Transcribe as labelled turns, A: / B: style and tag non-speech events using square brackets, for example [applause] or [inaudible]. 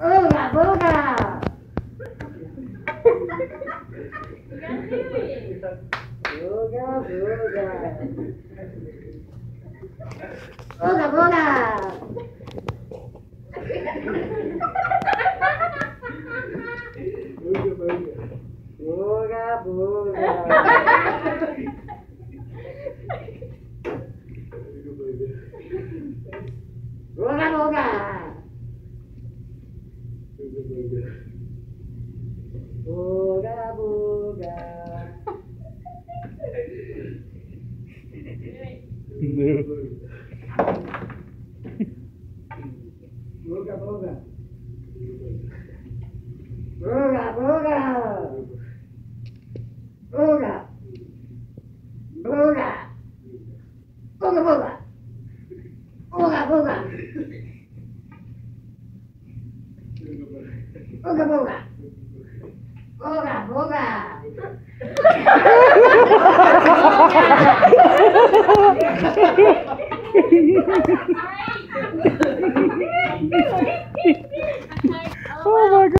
A: Ora, bora! Boga, boga!
B: Boga, boga!
A: Boga, boga! [laughs] Boga, boga. Boga, boga. Boga. [laughs] Boga. Boga, boga. Boga, boga. Boga, boga. Boga, boga.
C: [laughs] Ai!